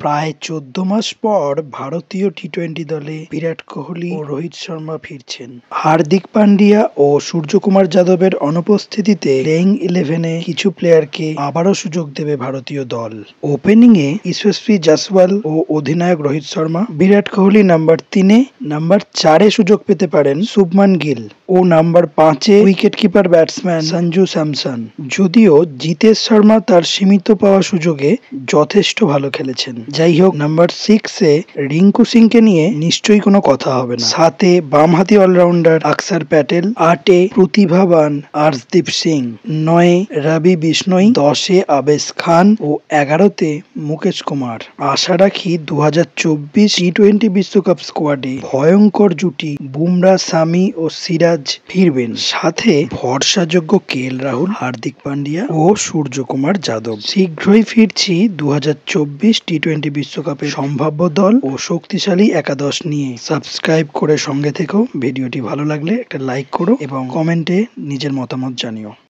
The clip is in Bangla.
প্রায় চোদ্দ মাস পর ভারতীয় টি টোয়েন্টি দলে বিরাট কোহলি ও রোহিত শর্মা ফিরছেন। হার্দিক পান্ডিয়া ও সূর্যকুমার যাদবের অনুপস্থিতিতে প্লেইং ইলেভেনে কিছু প্লেয়ারকে আবারও সুযোগ দেবে ভারতীয় দল। ওপেনিং এ ইশস্বী জাসওয়াল ও অধিনায়ক রোহিত শর্মা বিরাট কোহলি নাম্বার তিনে, নাম্বার চারে সুযোগ পেতে পারেন শুভমান গিল ও নাম্বার পাঁচে wicket keeper batsman Sanju Samson. যদিও জিতেশ শর্মা তার সীমিত পাওয়া সুযোগে যথেষ্ট ভালো খেলেছেন। যাই হোক নাম্বার সিক্সে রিঙ্কু সিংকে নিয়ে নিশ্চয়ই কোনো কথা হবে না। সাতে বামহাতি অলরাউন্ডার আকসার প্যাটেল, আটে প্রতিভাবান আর্শদীপ সিং, নয়ে রবি বিষ্ণই, দশে আবেশ খান ও এগারোতে মুকেশ কুমার। আশা রাখি দু হাজার চব্বিশ টি টোয়েন্টি বিশ্বকাপ স্কোয়াডে ভয়ঙ্কর জুটি বুমরা সামি ও সিরাজ ফিরবেন। সাথে ভরসাযোগ্য কে এল রাহুল, হার্দিক পান্ডিয়া ও সূর্যকুমার যাদব। শীঘ্রই ফিরছি দু হাজার চব্বিশ টি টোয়েন্টি বিশ্বকাপের সম্ভাব্য দল ও শক্তিশালী একাদশ নিয়ে সাবস্ক্রাইব করে সঙ্গে থেকো ভিডিওটি ভালো লাগলে একটা লাইক করো এবং কমেন্টে নিজের মতামত জানিও।